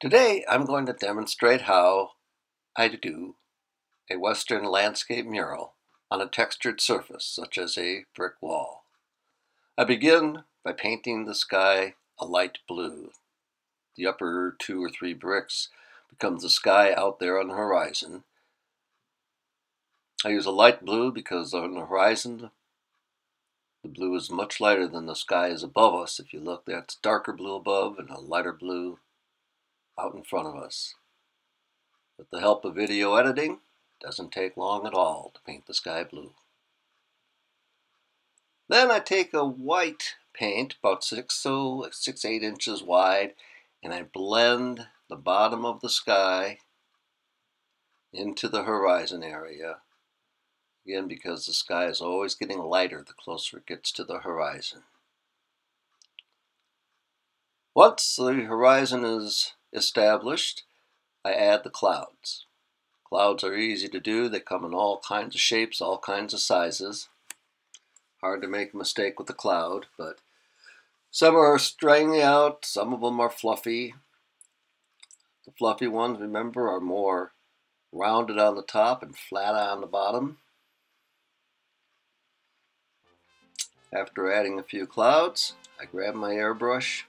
Today I'm going to demonstrate how I do a western landscape mural on a textured surface such as a brick wall. I begin by painting the sky a light blue. The upper two or three bricks becomes the sky out there on the horizon. I use a light blue because on the horizon the blue is much lighter than the sky is above us. If you look, that's darker blue above and a lighter blue out in front of us. With the help of video editing, it doesn't take long at all to paint the sky blue. Then I take a white paint, about six so six eight inches wide, and I blend the bottom of the sky into the horizon area. Again, because the sky is always getting lighter the closer it gets to the horizon. Once the horizon is established, I add the clouds. Clouds are easy to do. They come in all kinds of shapes, all kinds of sizes. Hard to make a mistake with a cloud, but some are stringy out, some of them are fluffy. The fluffy ones, remember, are more rounded on the top and flat on the bottom. After adding a few clouds, I grab my airbrush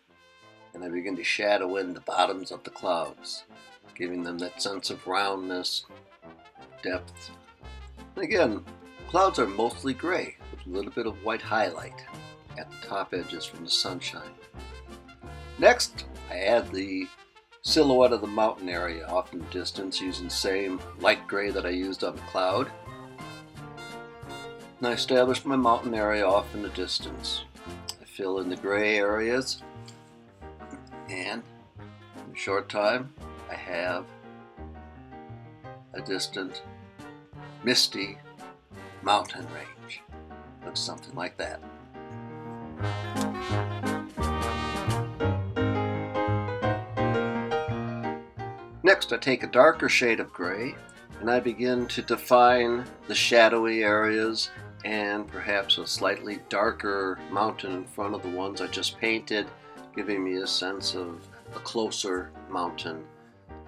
and I begin to shadow in the bottoms of the clouds, giving them that sense of roundness, depth. And again, clouds are mostly gray with a little bit of white highlight at the top edges from the sunshine. Next, I add the silhouette of the mountain area off in the distance using the same light gray that I used on the cloud. And I establish my mountain area off in the distance. I fill in the gray areas and in a short time I have a distant, misty mountain range. Looks something like that. Next I take a darker shade of gray and I begin to define the shadowy areas and perhaps a slightly darker mountain in front of the ones I just painted giving me a sense of a closer mountain,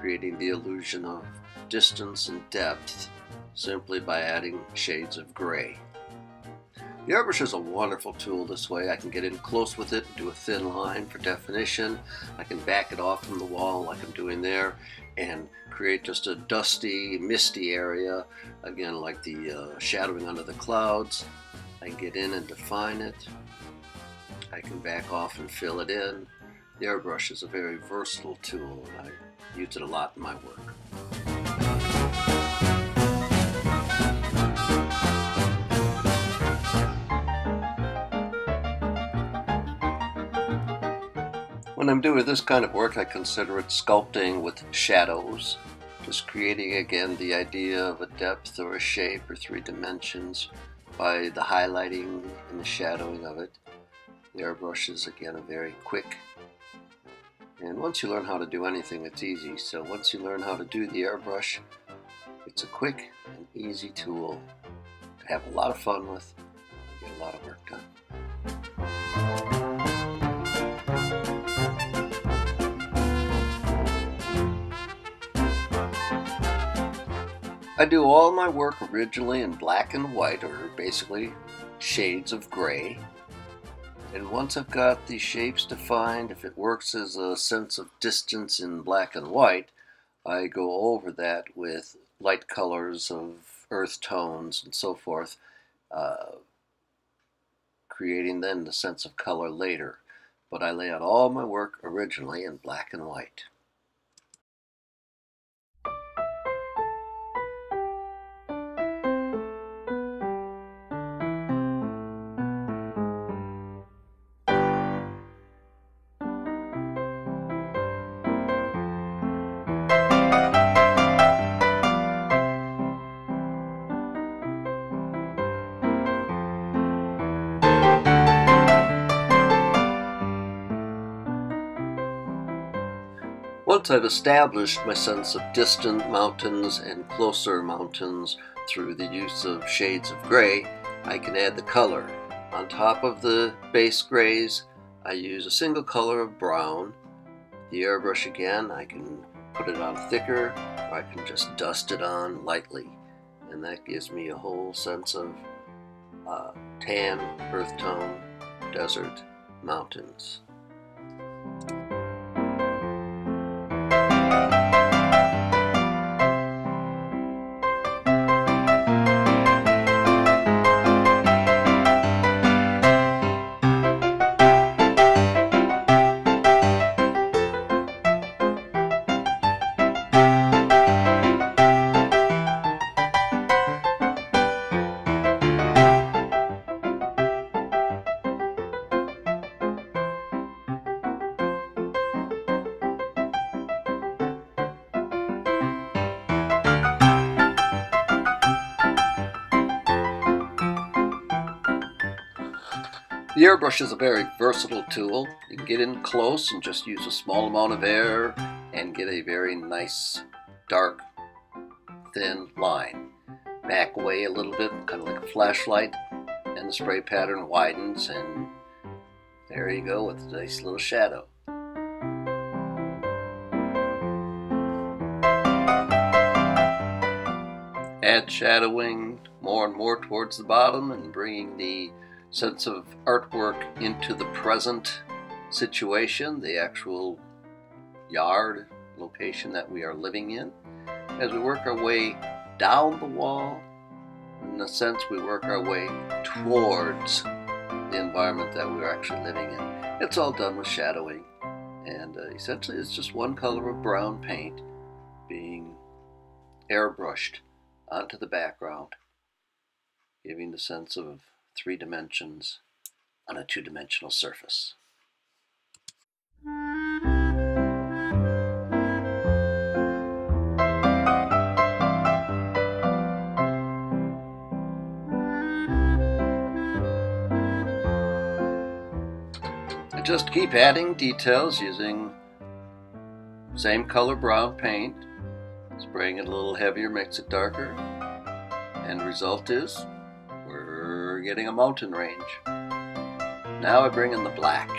creating the illusion of distance and depth simply by adding shades of gray. The airbrush is a wonderful tool this way. I can get in close with it, and do a thin line for definition. I can back it off from the wall like I'm doing there and create just a dusty, misty area, again like the uh, shadowing under the clouds. I can get in and define it. I can back off and fill it in. The airbrush is a very versatile tool I use it a lot in my work. When I'm doing this kind of work, I consider it sculpting with shadows, just creating again the idea of a depth or a shape or three dimensions by the highlighting and the shadowing of it. The airbrush is again a very quick and once you learn how to do anything it's easy so once you learn how to do the airbrush it's a quick and easy tool to have a lot of fun with and get a lot of work done. I do all my work originally in black and white or basically shades of gray and once I've got the shapes defined, if it works as a sense of distance in black and white, I go over that with light colors of earth tones and so forth, uh, creating then the sense of color later. But I lay out all my work originally in black and white. Once I've established my sense of distant mountains and closer mountains through the use of shades of gray, I can add the color. On top of the base grays, I use a single color of brown. The airbrush again, I can put it on thicker, or I can just dust it on lightly. And that gives me a whole sense of uh, tan, earth tone, desert, mountains. The airbrush is a very versatile tool. You can get in close and just use a small amount of air and get a very nice, dark, thin line. Back away a little bit, kind of like a flashlight, and the spray pattern widens, and there you go with a nice little shadow. Add shadowing more and more towards the bottom and bringing the sense of artwork into the present situation, the actual yard location that we are living in. As we work our way down the wall, in a sense, we work our way towards the environment that we're actually living in. It's all done with shadowing, and uh, essentially, it's just one color of brown paint being airbrushed onto the background, giving the sense of three dimensions on a two-dimensional surface. I just keep adding details using same color brown paint, spraying it a little heavier makes it darker, and result is getting a mountain range. Now I bring in the black.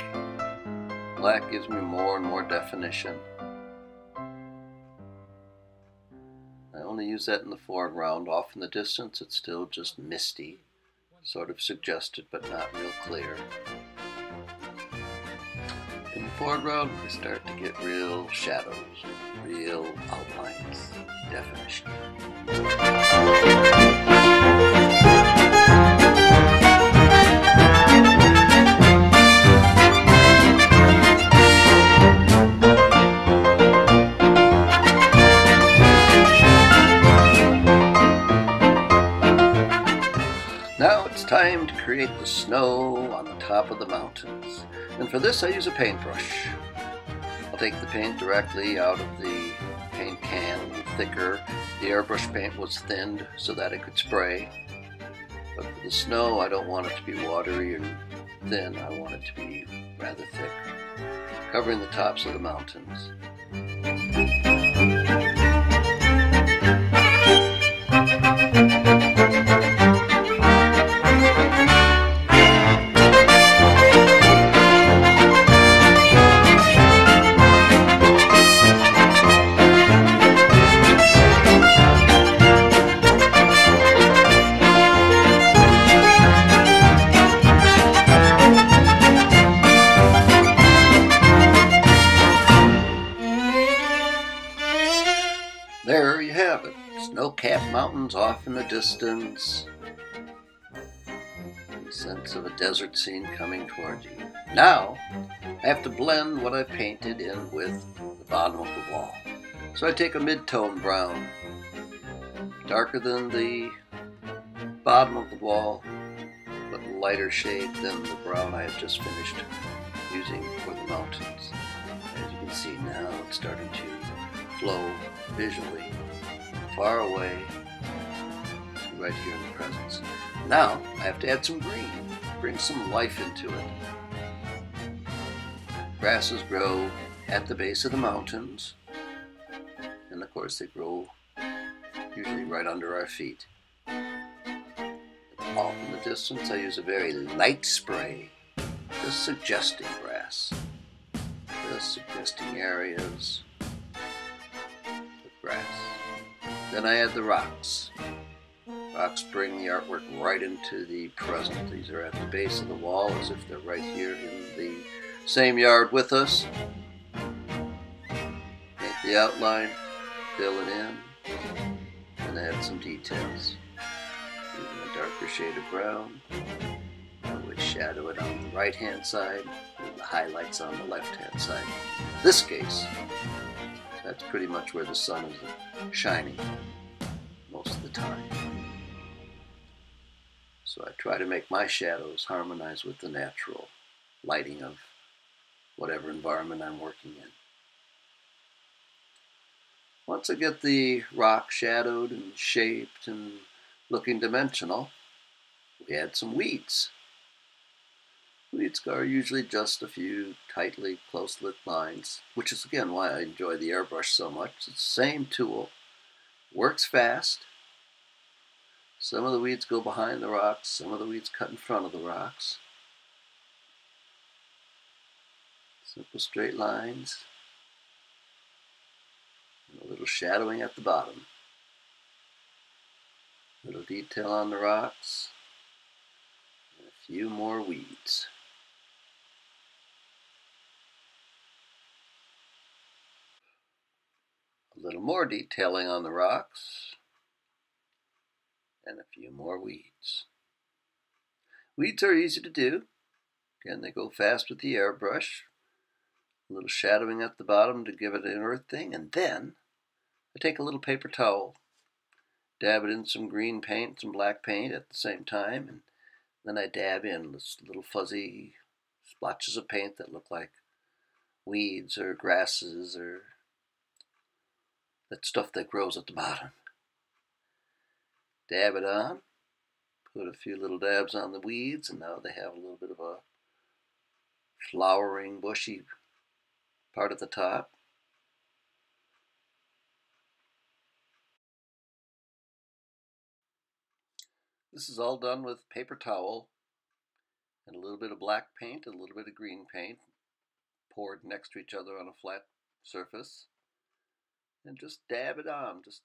Black gives me more and more definition. I only use that in the foreground. Off in the distance, it's still just misty, sort of suggested, but not real clear. In the foreground, we start to get real shadows, real outlines, definition. Time to create the snow on the top of the mountains. And for this I use a paintbrush. I'll take the paint directly out of the paint can, thicker. The airbrush paint was thinned so that it could spray. But for the snow, I don't want it to be watery and thin. I want it to be rather thick, covering the tops of the mountains. Mountains off in the distance. The sense of a desert scene coming toward you. Now, I have to blend what I painted in with the bottom of the wall. So I take a mid-tone brown, darker than the bottom of the wall, but lighter shade than the brown I have just finished using for the mountains. As you can see now, it's starting to flow visually far away right here in the presence. Now I have to add some green, bring some life into it. Grasses grow at the base of the mountains, And of course, they grow usually right under our feet. Off in the distance, I use a very light spray, just suggesting grass, just suggesting areas of grass. Then I add the rocks. Rocks bring the artwork right into the present. These are at the base of the wall as if they're right here in the same yard with us. Make the outline, fill it in, and add some details. Using a darker shade of brown, I would shadow it on the right hand side and the highlights on the left hand side. In this case, that's pretty much where the sun is shining most of the time. So I try to make my shadows harmonize with the natural lighting of whatever environment I'm working in. Once I get the rock shadowed and shaped and looking dimensional, we add some weeds. Weeds are usually just a few tightly close-lit lines, which is again why I enjoy the airbrush so much. It's the same tool, works fast, some of the weeds go behind the rocks, some of the weeds cut in front of the rocks. Simple straight lines. And a little shadowing at the bottom. Little detail on the rocks. And a few more weeds. A little more detailing on the rocks and a few more weeds. Weeds are easy to do. Again, they go fast with the airbrush. A little shadowing at the bottom to give it an earth thing, and then I take a little paper towel, dab it in some green paint, some black paint at the same time, and then I dab in this little fuzzy splotches of paint that look like weeds or grasses or that stuff that grows at the bottom dab it on, put a few little dabs on the weeds, and now they have a little bit of a flowering, bushy part at the top. This is all done with paper towel and a little bit of black paint a little bit of green paint poured next to each other on a flat surface and just dab it on just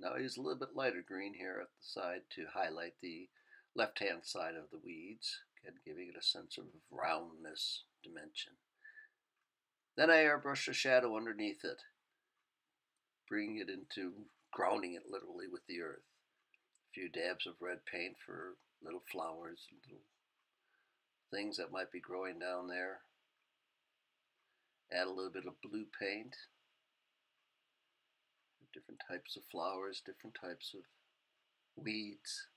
now I use a little bit lighter green here at the side to highlight the left-hand side of the weeds, giving it a sense of roundness, dimension. Then I airbrush a shadow underneath it, bringing it into grounding it literally with the earth. A few dabs of red paint for little flowers, little things that might be growing down there. Add a little bit of blue paint different types of flowers, different types of weeds.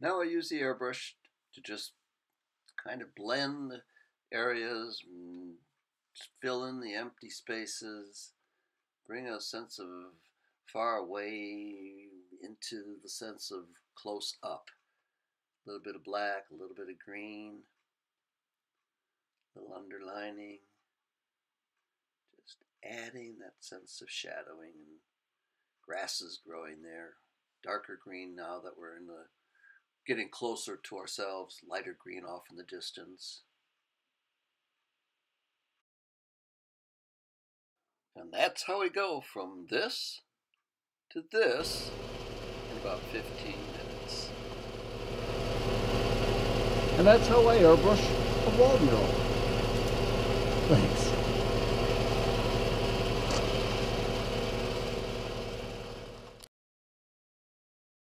Now I use the airbrush to just kind of blend areas, mm, fill in the empty spaces, bring a sense of far away into the sense of close up. A little bit of black, a little bit of green, a little underlining. Just adding that sense of shadowing and grasses growing there. Darker green now that we're in the getting closer to ourselves, lighter green off in the distance. And that's how we go from this to this in about 15 minutes. And that's how I airbrush a wall mural. Thanks.